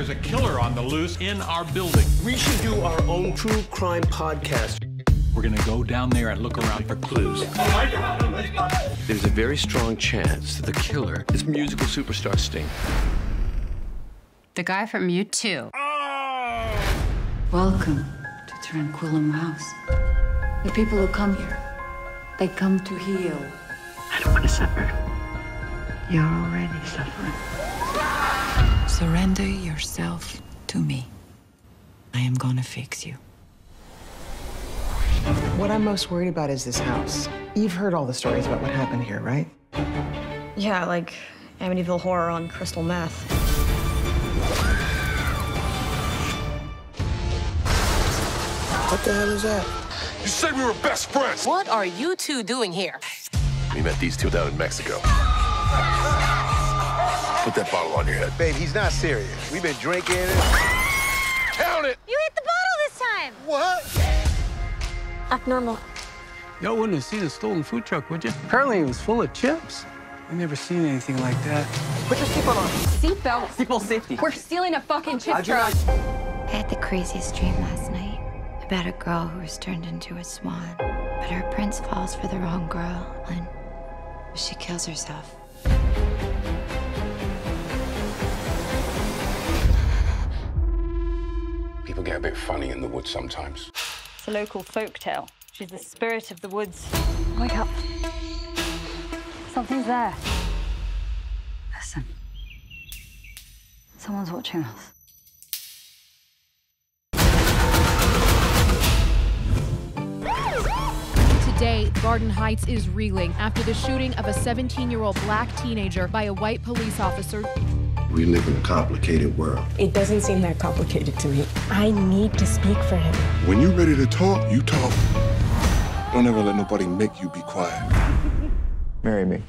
there's a killer on the loose in our building. We should do our own true crime podcast. We're gonna go down there and look around for clues. There's a very strong chance that the killer is musical superstar Sting. The guy from you too. Oh! Welcome to Tranquillum House. The people who come here, they come to heal. I don't want to suffer. You're already suffering. Surrender yourself to me. I am gonna fix you. What I'm most worried about is this house. You've heard all the stories about what happened here, right? Yeah, like Amityville Horror on crystal meth. What the hell is that? You said we were best friends. What are you two doing here? We met these two down in Mexico. Put that bottle on your head. Babe, he's not serious. We've been drinking. Count it. You hit the bottle this time. What? Act normal. Y'all wouldn't have seen a stolen food truck, would you? Apparently it was full of chips. I've never seen anything like that. Put your seatbelt on. Seatbelt. Seatbelt safety. We're stealing a fucking chip I do truck. I had the craziest dream last night about a girl who was turned into a swan. But her prince falls for the wrong girl and she kills herself. A bit funny in the woods sometimes. It's a local folk tale. She's the spirit of the woods. Wake up. Something's there. Listen. Someone's watching us. Today, Garden Heights is reeling after the shooting of a 17 year old black teenager by a white police officer. We live in a complicated world. It doesn't seem that complicated to me. I need to speak for him. When you're ready to talk, you talk. Don't ever let nobody make you be quiet. Marry me.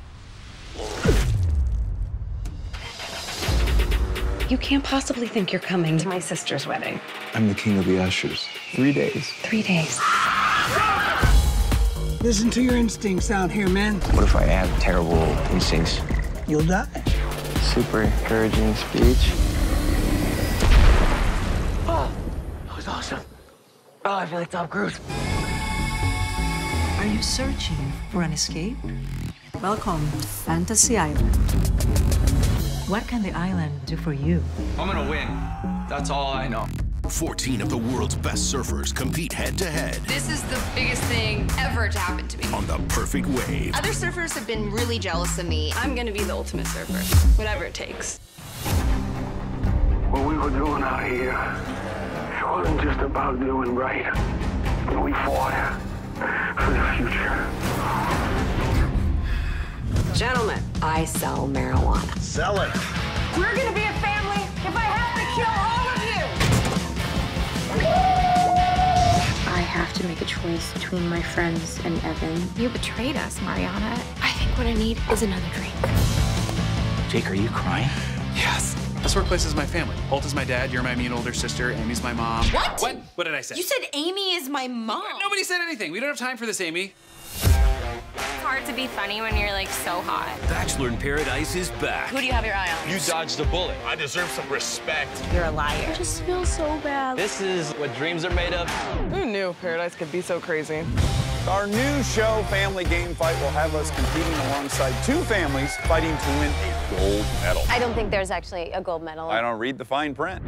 You can't possibly think you're coming to my sister's wedding. I'm the king of the ushers. Three days. Three days. Listen to your instincts out here, man. What if I have terrible instincts? You'll die. Super encouraging speech. Oh, that was awesome. Oh, I feel like Tom Cruise. Are you searching for an escape? Welcome to Fantasy Island. What can the island do for you? I'm gonna win. That's all I know. 14 of the world's best surfers compete head to head This is the biggest thing ever to happen to me. on the perfect wave. Other surfers have been really jealous of me. I'm gonna be the ultimate surfer, whatever it takes. What we were doing out here, it wasn't just about doing right. We fought for the future. Gentlemen, I sell marijuana. Sell it. We're gonna be to make a choice between my friends and Evan. You betrayed us, Mariana. I think what I need is another drink. Jake, are you crying? Yes. This workplace is my family. Holt is my dad, you're my mean older sister, Amy's my mom. What? What? What did I say? You said Amy is my mom. Nobody said anything. We don't have time for this, Amy. It's hard to be funny when you're like so hot. Bachelor in Paradise is back. Who do you have your eye on? You dodged a bullet. I deserve some respect. You're a liar. I just feel so bad. This is what dreams are made of. Who knew Paradise could be so crazy? Our new show, Family Game Fight, will have us competing alongside two families fighting to win a gold medal. I don't think there's actually a gold medal. I don't read the fine print.